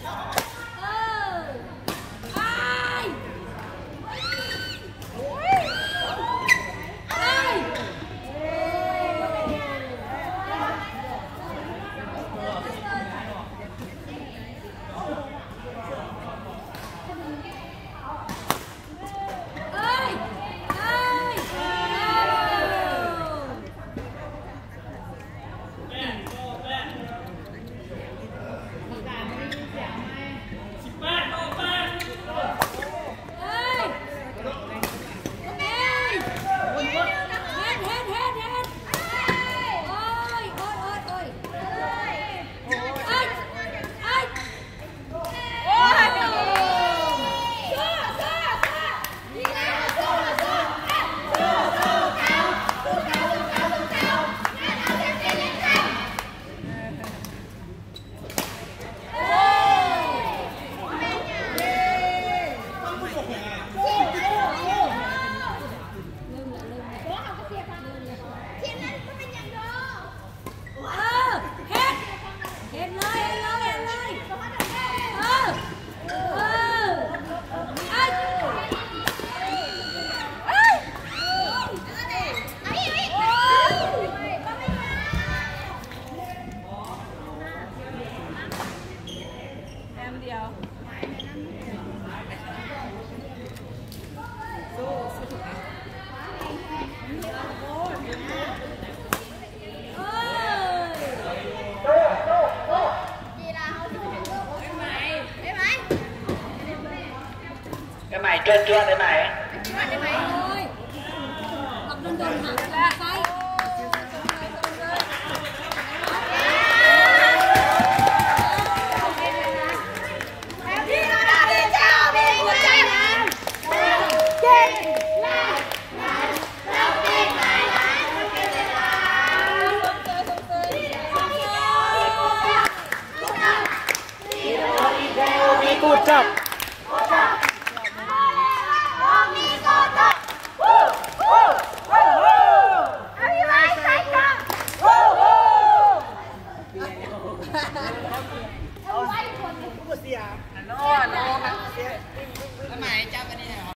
Yes.